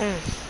Mm.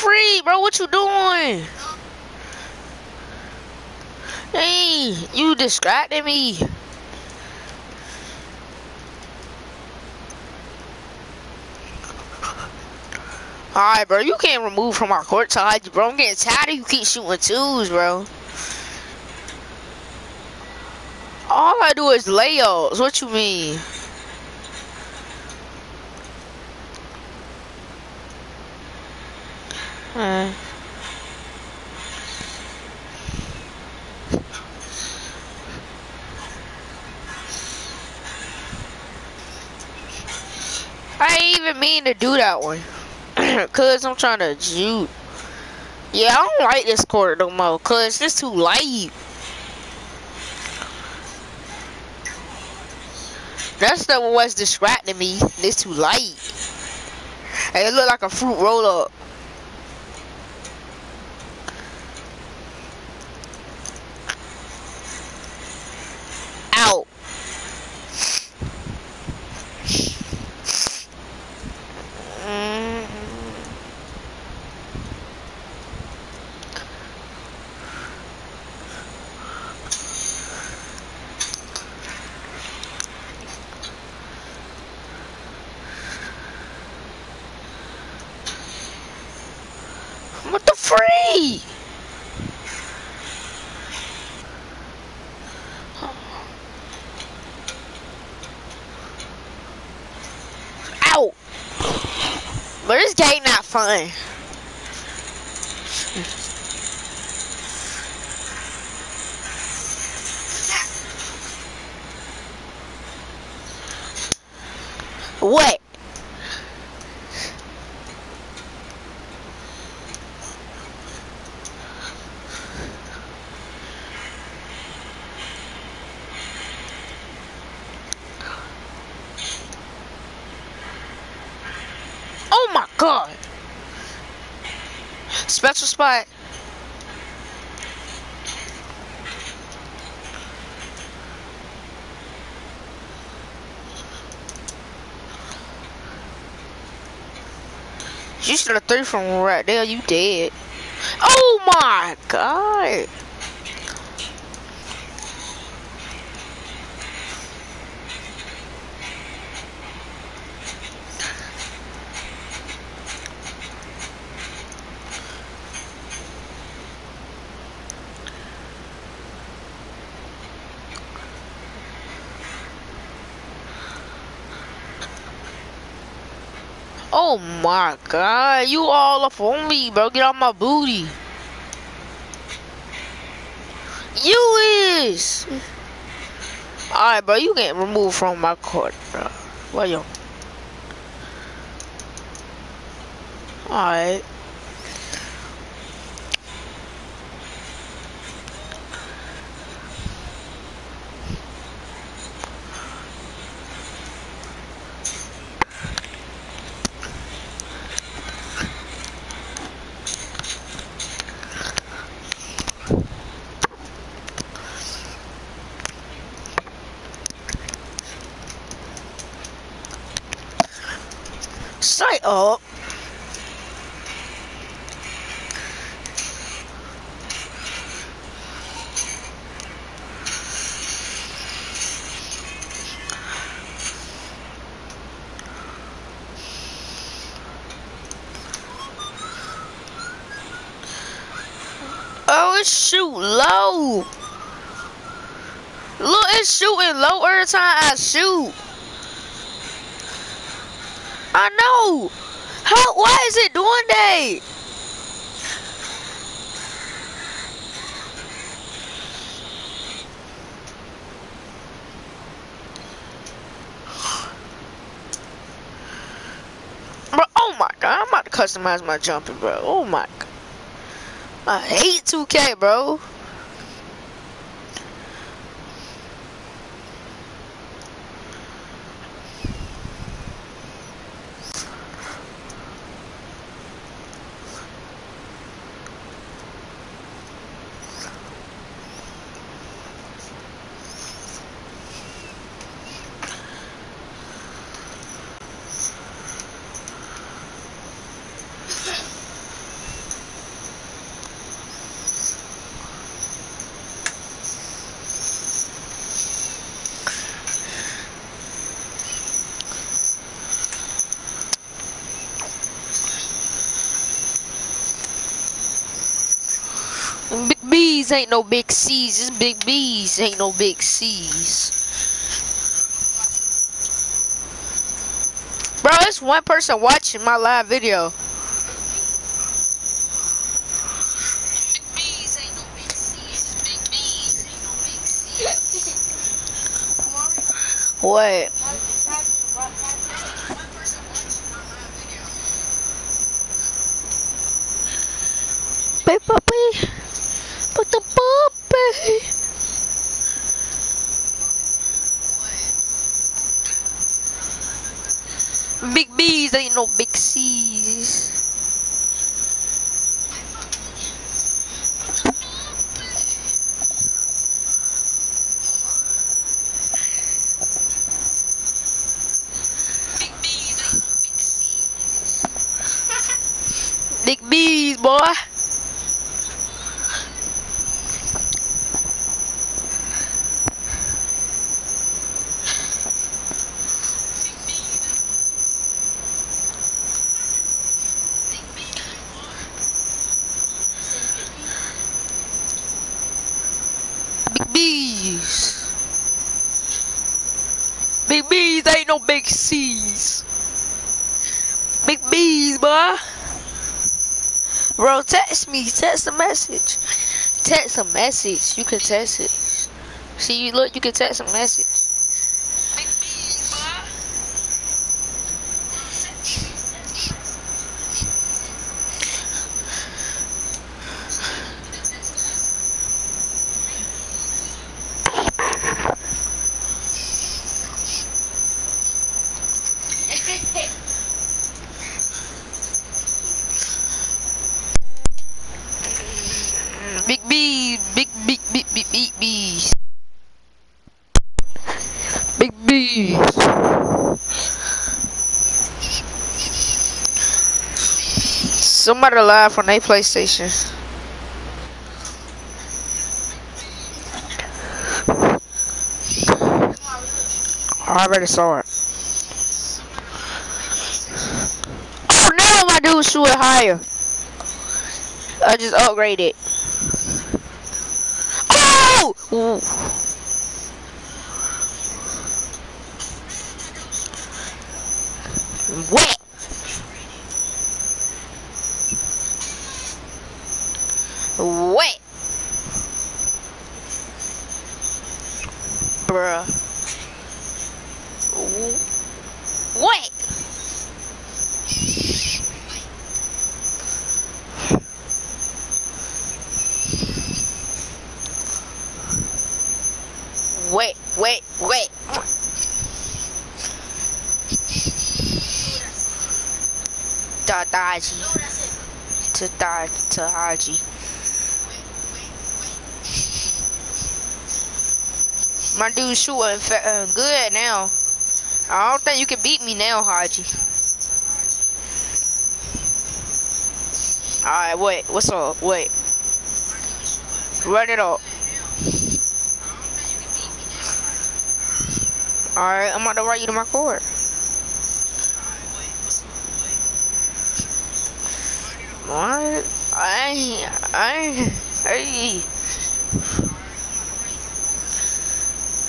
Free, bro? What you doing? Hey, you distracted me. Alright, bro, you can't remove from our court side, bro. I'm getting tired of you keep shooting twos, bro. All I do is layups. What you mean? Uh. I ain't even mean to do that one. Cause I'm trying to shoot. Yeah, I don't like this court no more. Cause it's too light. That's the what's distracting me. It's too light. And it look like a fruit roll up. free! Ow! But this game not fun. What? Oh my god. Special spot. You should have three from right there. You dead. Oh my God. Oh my god, you all up on me, bro. Get off my booty. You is. Alright, bro, you get removed from my court, bro. What you? Alright. Monday! Bro, oh my god, I'm about to customize my jumper, bro. Oh my god. I hate 2K, bro. Ain't no big C's. It's big B's ain't no big C's. Bro, it's one person watching my live video. What? Baby, puppy. But the puppy. Big B's ain't no big C's. Big B's, boy. Big B's. Big B's ain't no big C's. Big B's, boy. Bro, text me. Text a message. Text a message. You can text it. See, you look, you can text a message. Big B's, boy. Big B, big big big big big bees. Big bees. Somebody live on their PlayStation. I already saw it. Oh, now my dude shoot higher. I just upgraded. Oh! Ooh. Wet. Wet. Bruh. Ooh. Wet. Wait, wait, wait. Tadaji. Tada, Tahaji. My dude shooting uh, good now. I don't think you can beat me now, Haji. Alright, wait. What's up? Wait. Run it up. Alright, I'm about to write you to my court. What? I, I, hey.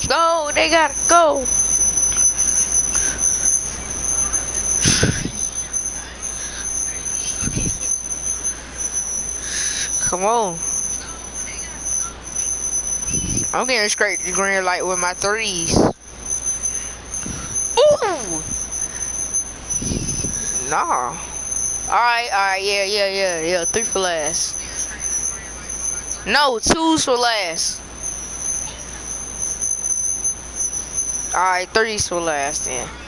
Go, they gotta go. Come on. I'm getting straight to the green light with my threes. Ooh! Nah. Alright, alright, yeah, yeah, yeah, yeah. Three for last. No, two's for last. Alright, three's for last then.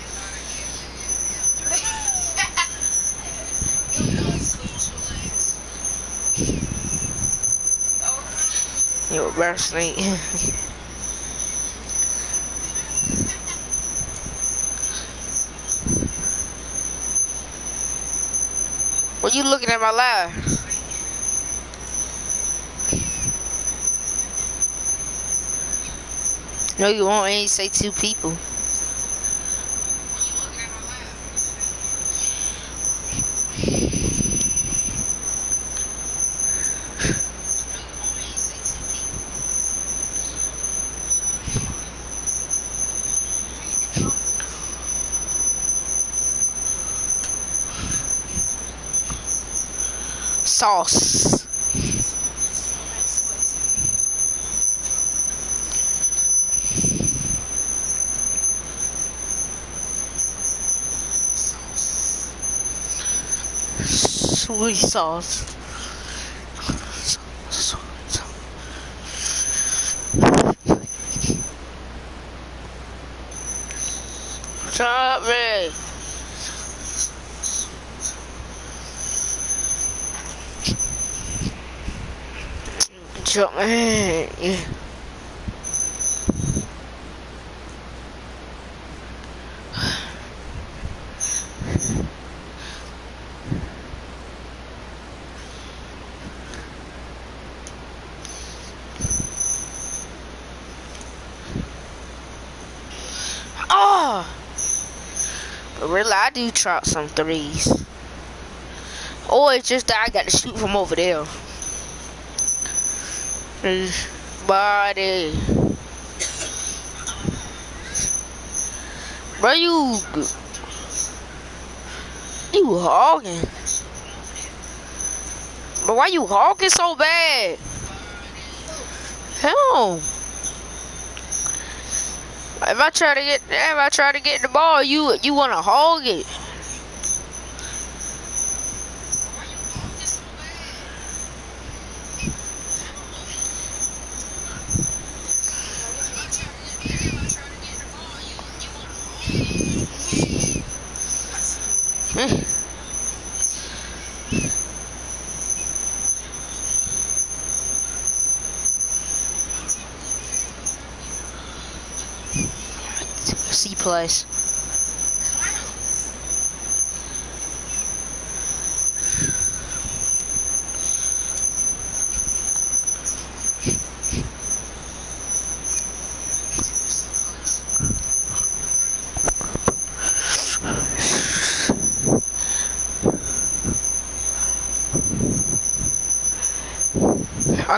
You're embarrassing. what you looking at my live? No, you won't. ain't say two people. Sauce. Soy sauce. Oh! But really, I do drop some threes. Or it's just that I got to shoot from over there. His body. Bro, you... You hogging. But why you hogging so bad? Hell. If I try to get, if I try to get the ball, you you wanna hog it. I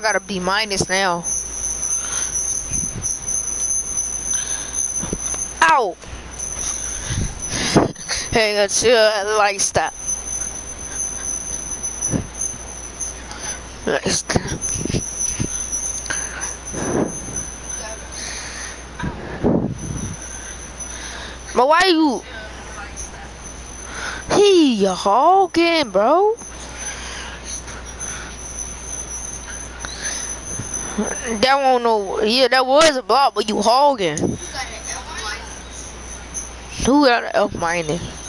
got a B minus now. Hey, that's uh, your lifestyle. Lifestyle. But why you? He hogging, bro. That won't no. Yeah, that was a block, but you hogging. Who got F minus? See,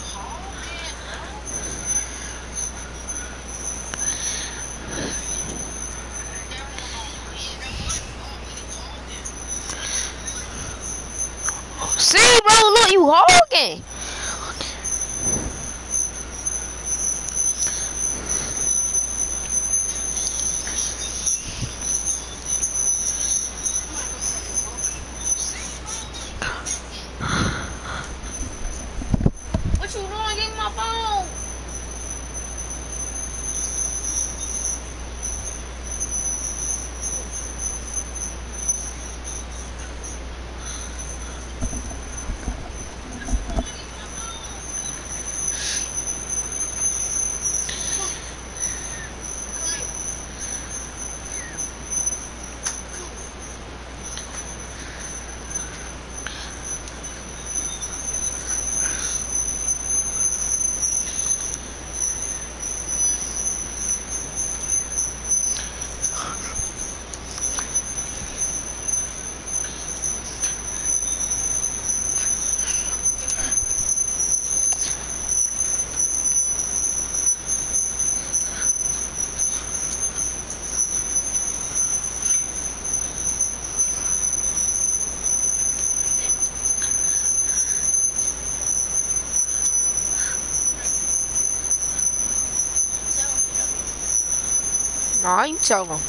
Tell him.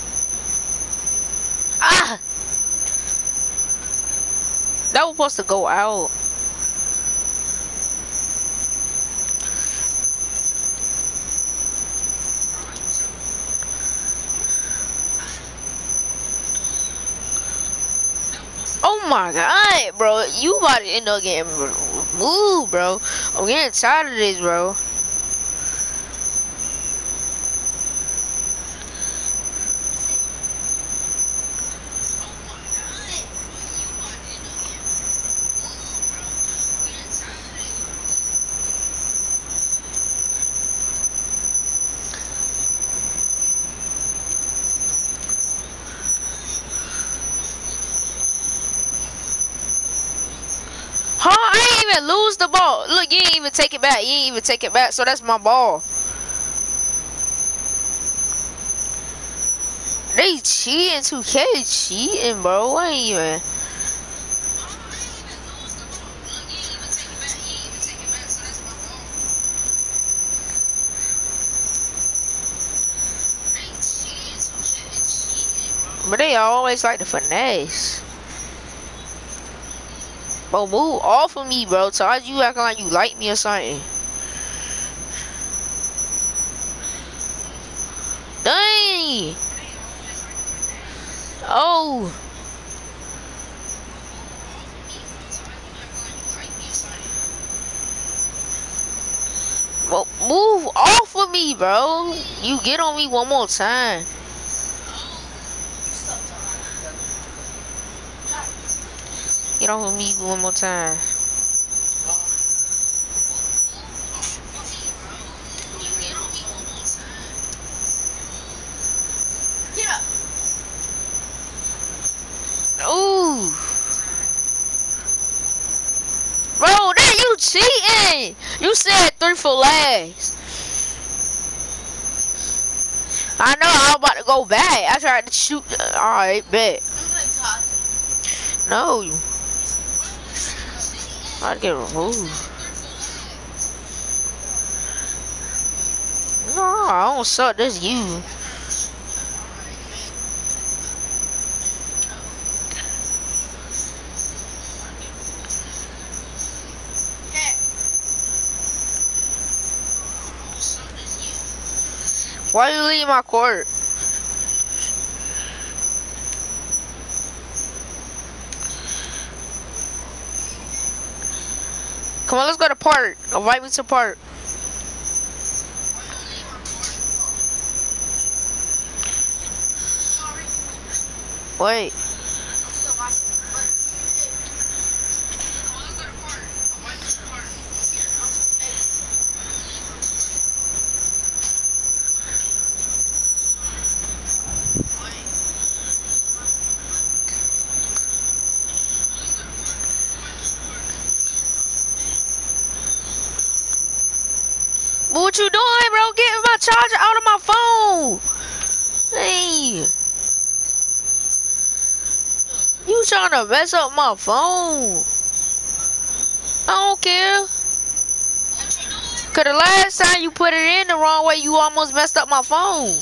Ah! That was supposed to go out. Oh my god, bro. You about to end up getting moved, bro. I'm getting tired of this, bro. Huh? I ain't even lose the ball. Look, you ain't even take it back. You ain't even take it back. So that's my ball. They cheating. 2K cheating, bro. I ain't even. But they always like to finesse. Bro, move off of me, bro. Todd, you acting like you like me or something. Dang! Oh! Well, move off of me, bro. You get on me one more time. Get off of me one more time. Get up. Ooh. Bro, that you cheating. You said three for legs. I know I'm about to go back. I tried to shoot. Alright, bet. No. I'd get removed. No, I don't suck. This you. Why you leave my court? Come on, let's go to park. Invite me to park. Wait. I'm still watching. But, hey. Come on, let's go to park. I'm right to the park. I'm- hey. What you doing, bro? Get my charger out of my phone. Hey. You trying to mess up my phone. I don't care. Cause the last time you put it in the wrong way, you almost messed up my phone.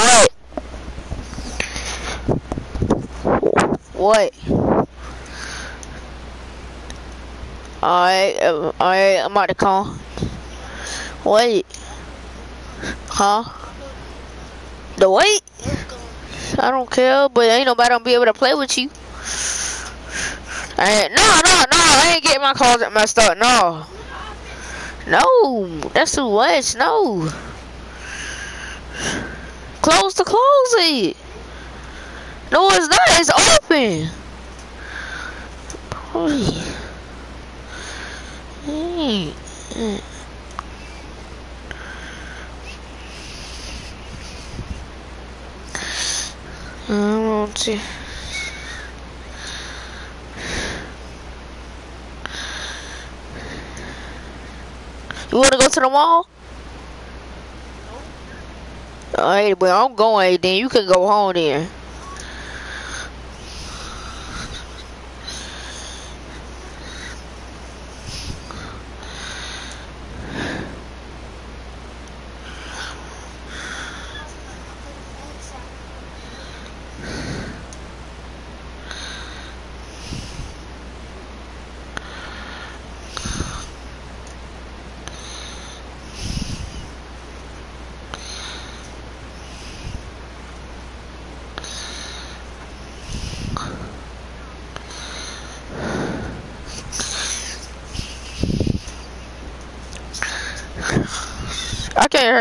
What? What? Alright, uh, alright, I'm about to call. Wait. Huh? The wait? I don't care, but ain't nobody gonna be able to play with you. I ain't, no, no, no, I ain't getting my closet messed up, no. No, that's too much, no. Close the closet. No, it's not. It's open. Please. Hey. I want. You wanna go to the mall? Alright, well I'm going then you can go home then.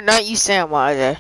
Can't you saying, Maja.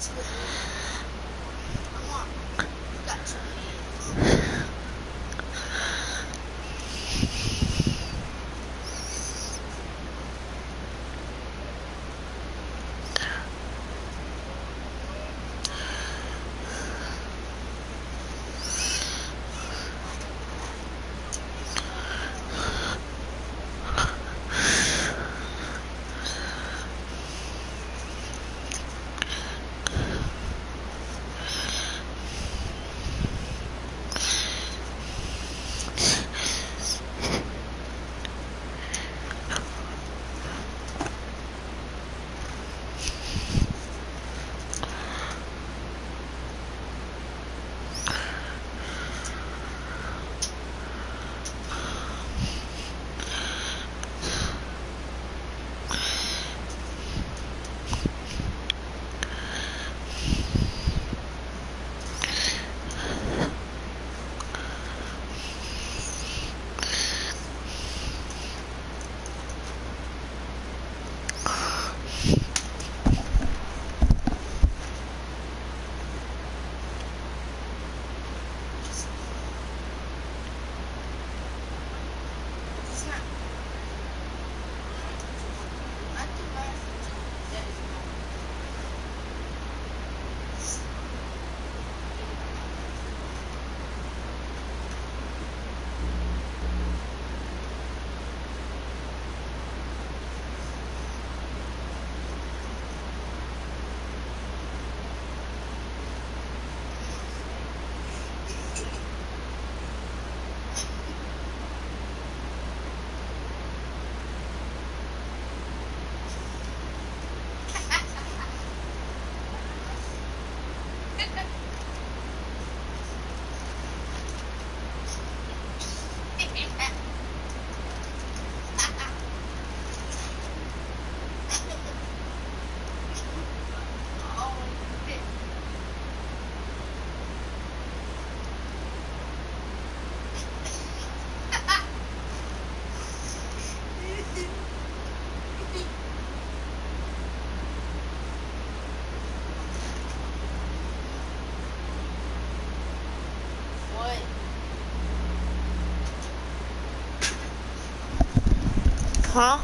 Huh?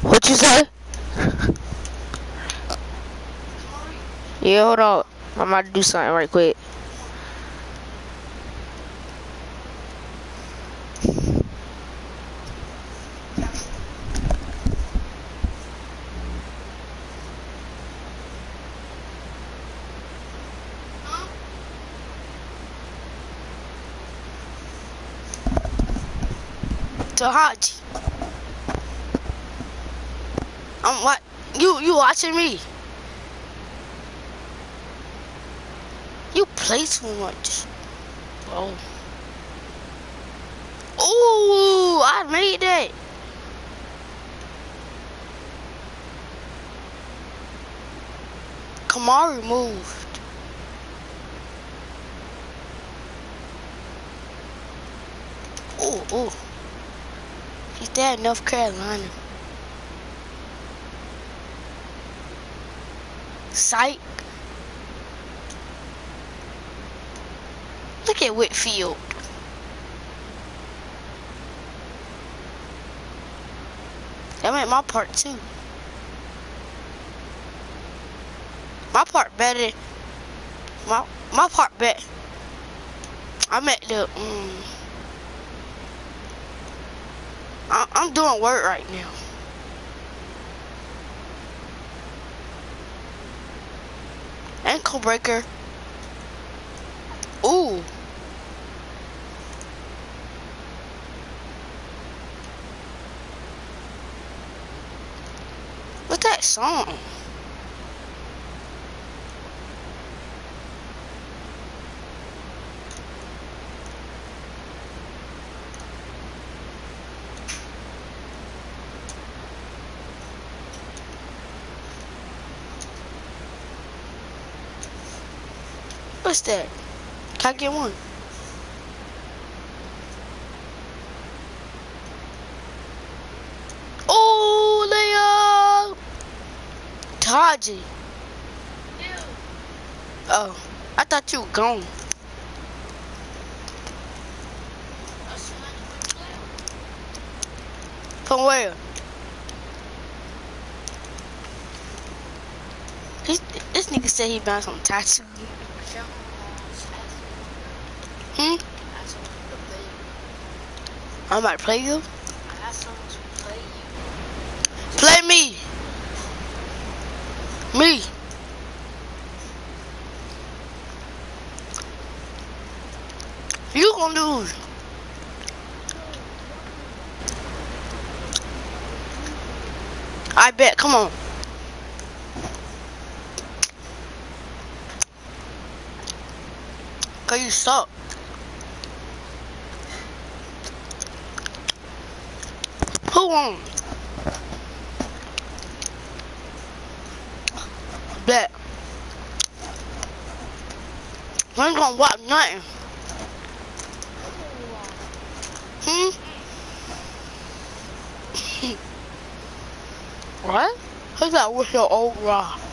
What you say? Yeah, hold on. I'm about to do something right quick. Haji. I'm what? You you watching me? You play too much. Oh. Ooh, I made that. Kamari moved. Ooh, ooh. He's there in North Carolina. Psych. Look at Whitfield. That made my part too. My part better. My my part better. I'm at the um. I'm doing work right now. Ankle breaker. Ooh. What's that song? What's that? Can I get one? Oh, layup! Taji. Oh, I thought you were gone. From where? He's, this nigga said he bounced on tattoo. Hmm? I might play you. Play you. Play me. Me. You gonna lose. I bet. Come on. You suck. Who won? Bet. I ain't gonna watch nothing. Hmm? what? Who's that with your old rock?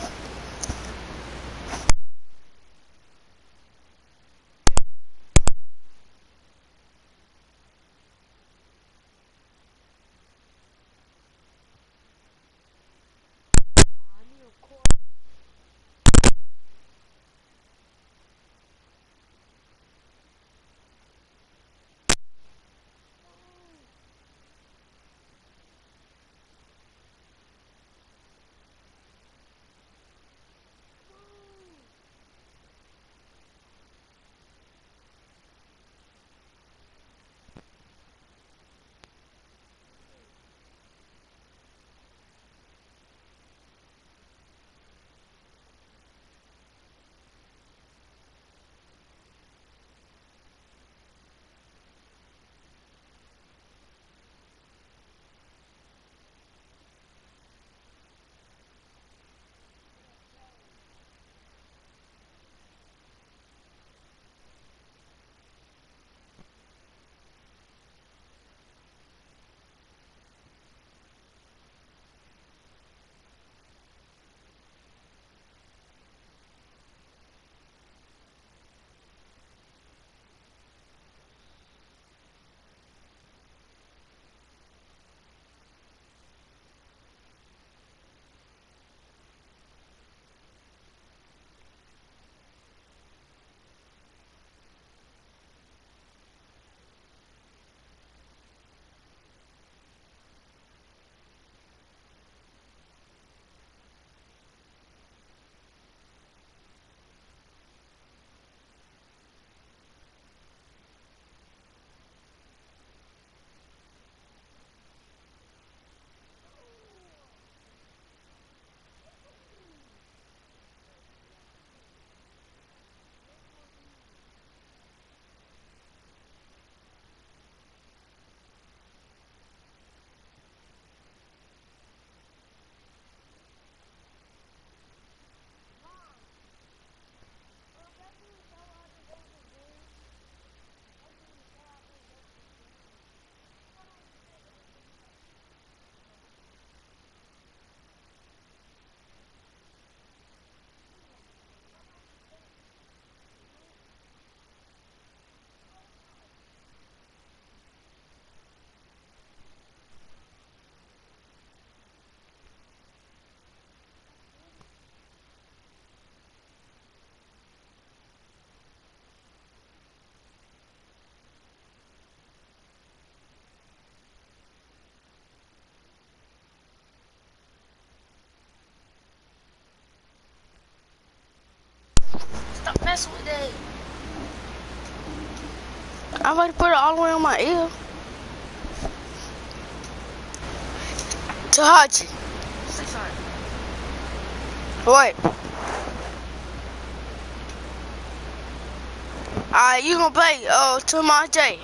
Mess with that. I'm about to put it all the way on my ear. Tahachi, 600. what? Alright, you gonna play uh Tamaje.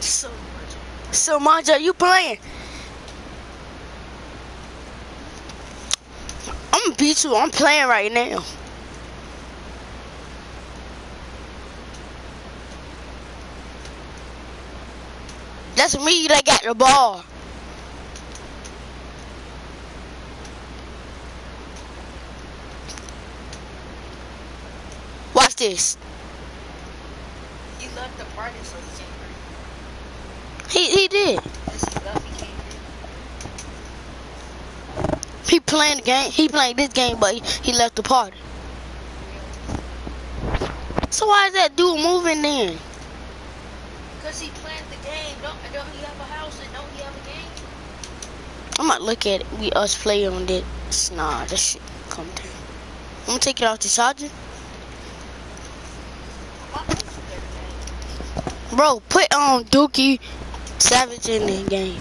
So much. So Manja, you playing? I'm gonna beat you. I'm playing right now. That's me that got the ball. Watch this. He left the party, so he can't. He he did. Left, he. He playing the game. He playing this game, but he, he left the party. So why is that dude moving then? Because he planned the game. Don't, don't he have a house and don't he have a game? I might look at it. We us play on this. Nah, this shit come down. I'm gonna take it off the charger. Bro, put um Dookie Savage in the game.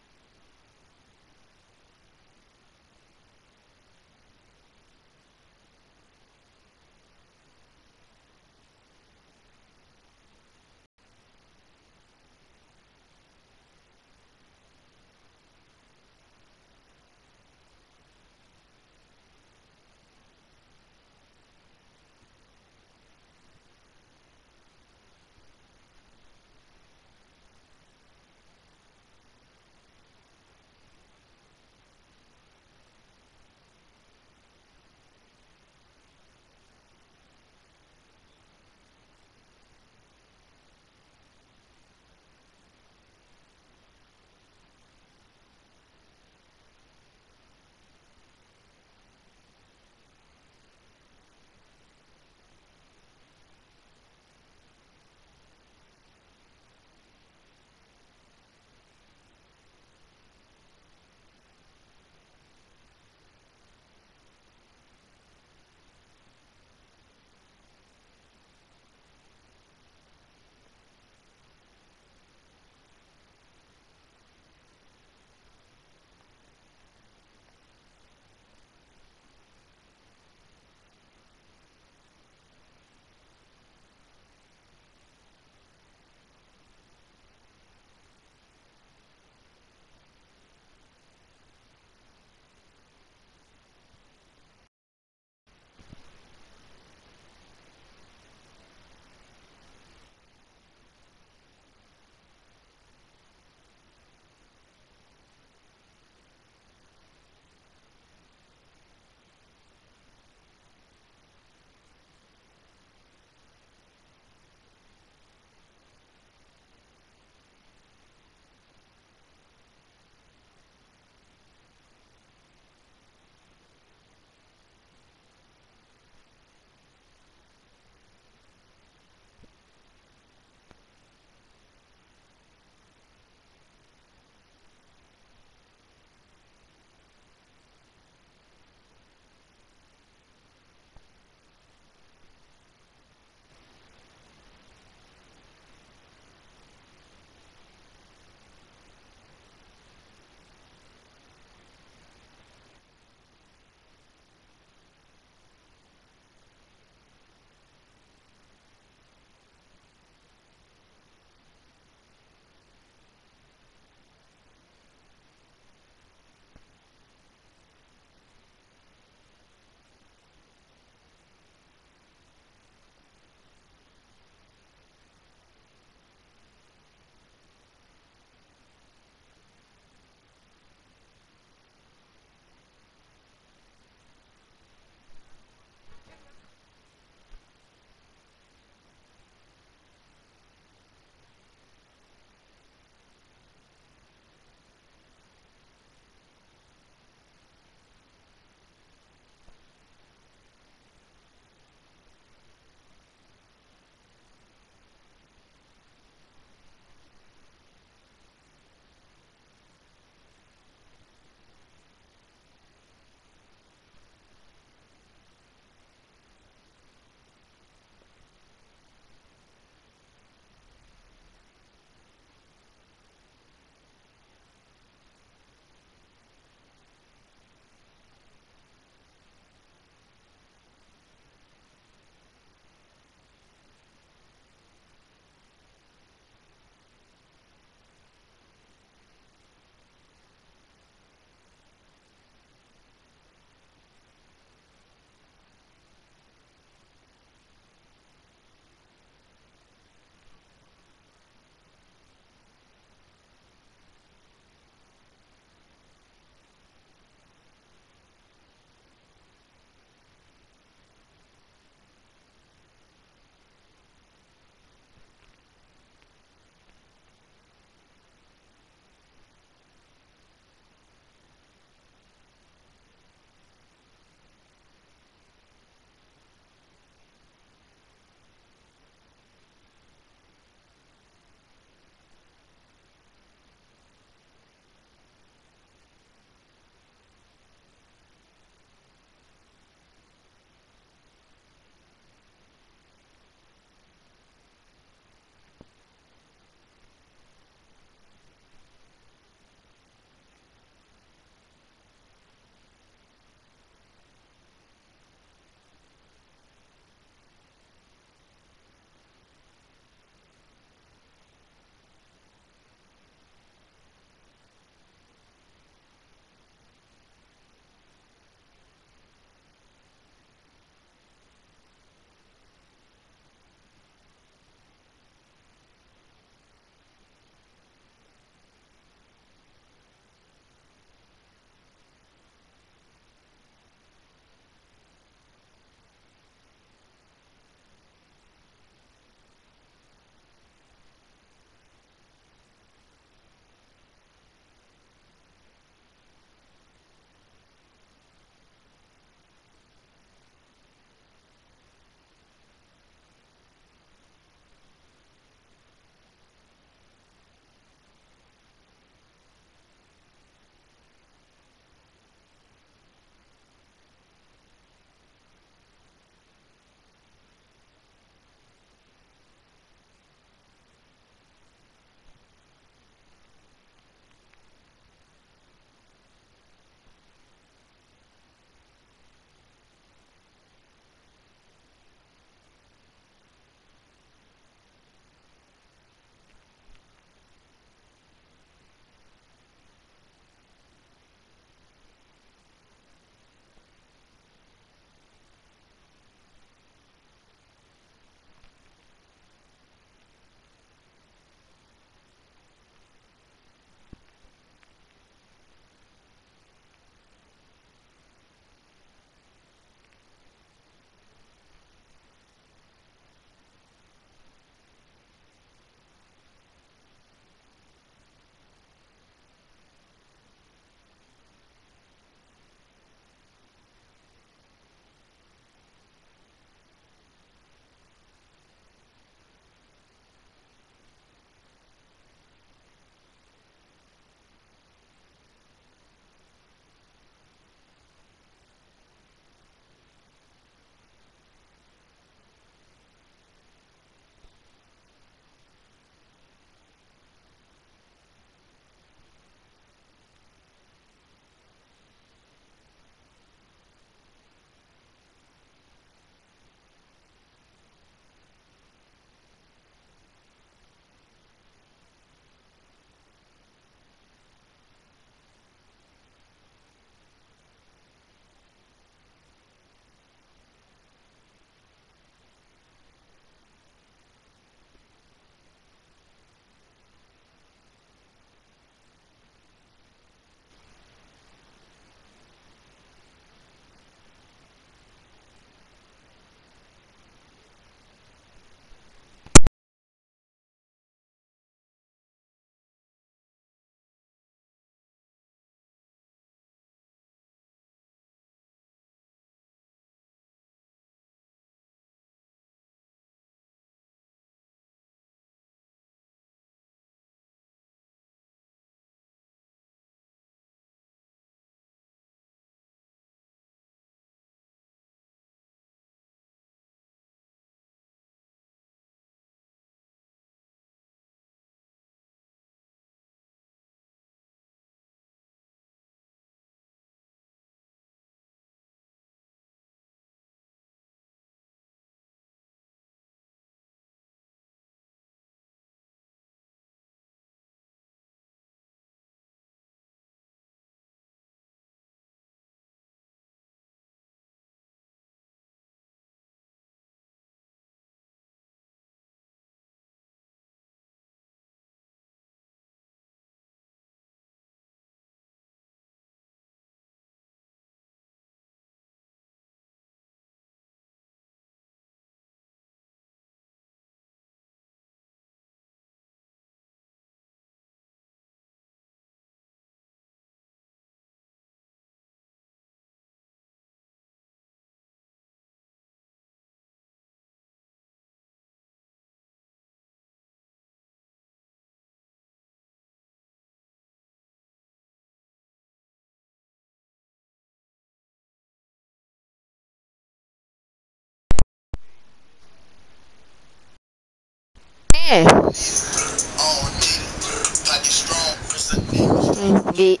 Mm, Get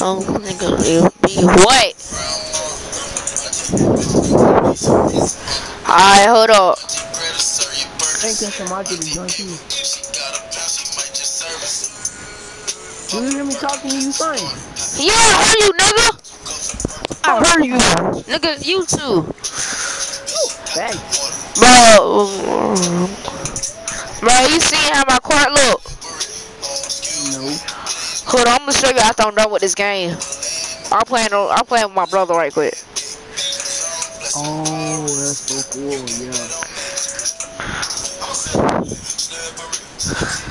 oh nigga you be what? Alright, hold up. I think that's somebody to join too. Do you hear me talking to you fine? Yeah, I heard you, nigga. I heard you, nigga. You too, Thanks. bro. Bro, you see how my court look? No. Hold on, I'm gonna show you after I'm done with this game. I'm playing. I'm playing with my brother right quick. Oh, that's so cool, yeah.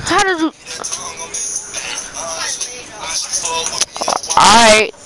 How did you? Alright.